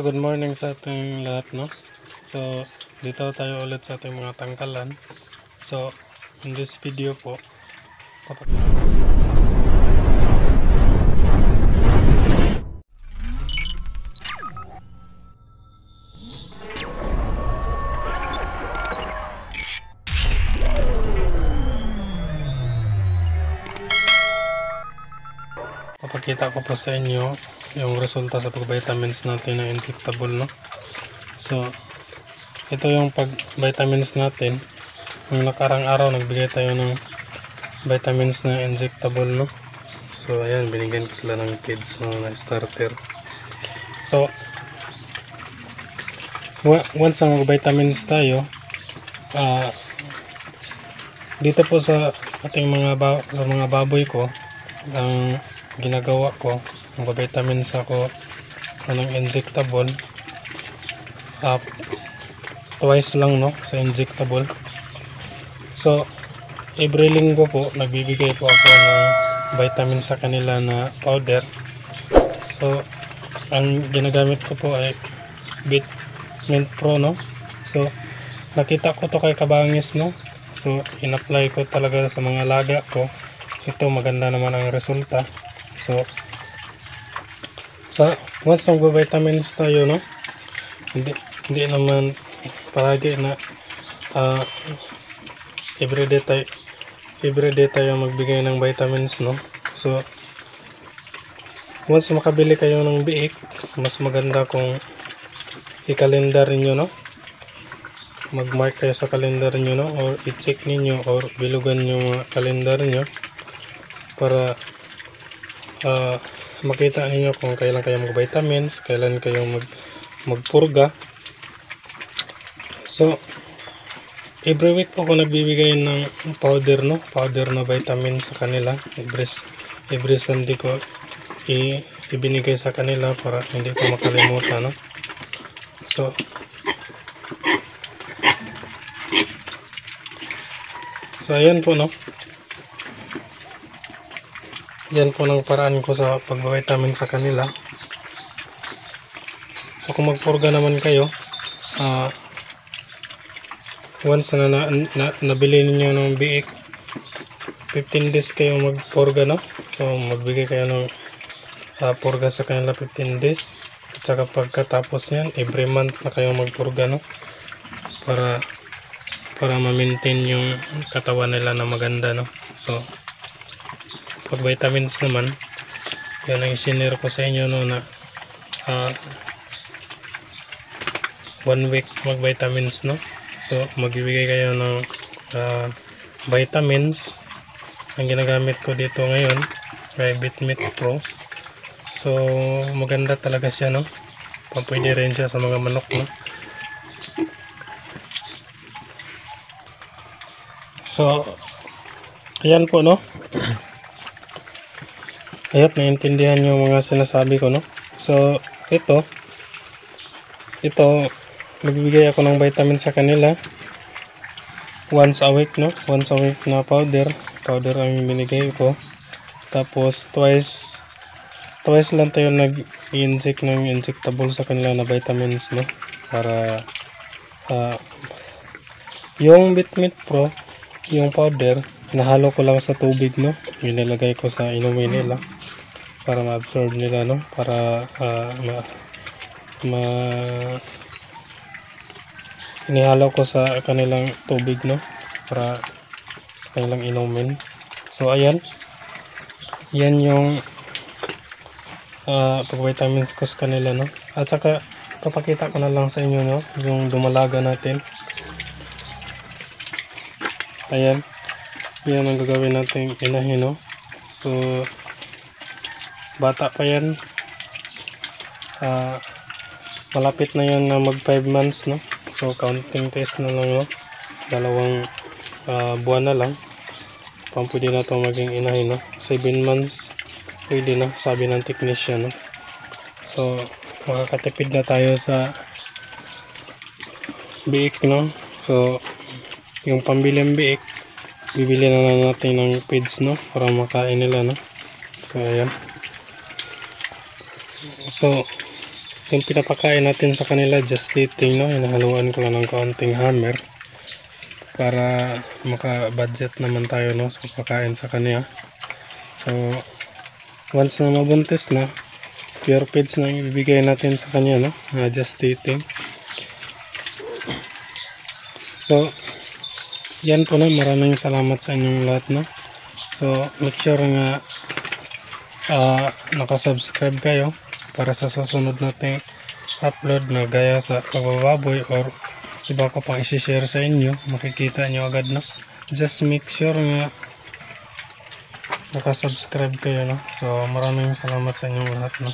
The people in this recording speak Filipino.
So good morning sa ating lahat no. So dito tayo ulit sa ating mga tangkalan. So in this video po papak- papakita ko po sa inyo yung resulta sa pag-vitamins natin na injectable no. So ito yung pag-vitamins natin. Yung nakarang araw nagbigay tayo ng vitamins na injectable no. So ayan binigyan ko sila ng kids no, na starter. So once na mag-vitamins tayo ah dito po sa ating mga ba- sa mga baboy ko ang ginagawa ko ang vitamins ako anong injectable. Uh, twice lang no sa injectable. So every linggo po nagbibigay po ako ng vitamin sa kanila na powder. So ang ginagamit ko po ay bit mint pro no? So nakita ko to kay kabangis no? So in-apply ko talaga sa mga laga ko. Ito maganda naman ang resulta so sa once nagbe-vitamins tayo no? Hindi hindi naman palagi na ah everyday tayo everyday tayo magbigay ng vitamins no? So once makabili kayo ng biik mas maganda kung i-calendar niyo no? Mag-mark kayo sa calendar niyo no? Or i-check ninyo or bilugan niyo mga calendar niyo para ah, makita ninyo kung kailan kayo mag-vitamins, kailan kayo mag magpurga. So, every week po ako nagbibigay ng powder, no? Powder na vitamins sa kanila. Every, every Sunday ko i ibinigay sa kanila para hindi ko makalimutan, no? So, so ayan po, no? Yan po ng paraan ko sa pag-vitamin sa kanila. So kung magpurga naman kayo, ah once na, na, na nabili ninyo ng biik, 15 days kayo magpurga, no? So magbigay kayo ng ah, purga sa kanila 15 days. At saka pagkatapos yan, every month na kayo magpurga, no? Para para ma-maintain yung katawan nila na maganda, no? So, pag vitamins naman. Yan ang sinare ko sa inyo no na ah, one week mag vitamins no? So magbibigay kayo ng ah, vitamins. Ang ginagamit ko dito ngayon ay Bitmit Pro. So maganda talaga siya no? Pwede rin siya sa mga manok no? So ayan po no Ayat, naiintindihan yung mga sinasabi ko, no? So, ito, ito, magbibigay ako ng vitamin sa kanila. Once a week, no? Once a week na powder. Powder ang binigay ko. Tapos, twice, twice lang tayo nag-inject ng injectable sa kanila na vitamins, no? Para, ah, yung Bitmit Pro, yung powder, nahalo ko lang sa tubig, no? Inilagay ko sa inumin nila para ma-absorb nila no? Para ah, ma, ma inihalo ko sa kanilang tubig no? Para kanilang inumin so ayan. Yan yung ah, pag vitamins ko sa kanila no? At saka papakita ko na lang sa inyo no? Yung dumalaga natin. Ayan. Yan ang gagawin natin inahin no? So bata pa yan. Ah, malapit na yan na mag 5 months no? So counting test na lang no? Dalawang ah, buwan na lang. Pang pwede na ito maging inahin no? 7 months pwede na sabi ng technician no? So makakatipid na tayo sa biik no? So yung pambiling biik bibili na lang natin ng feeds no? Para makain nila no? So ayan so yung pinapakain natin sa kanila just eating no? Hinahaluan ko lang ng kaunting hammer para maka-budget naman tayo no? Sa pagkain sa kanya. So once na mabuntis na pure feeds na ibibigay natin sa kanya no? Na just eating. So yan po no? Maraming salamat sa inyong lahat no? So make sure nga ah nakasubscribe kayo para sa susunod nating upload na gaya sa pagbababoy or iba ko pang isi-share sa inyo makikita nyo agad na just make sure nga nakasubscribe kayo no? So maraming salamat sa inyong lahat no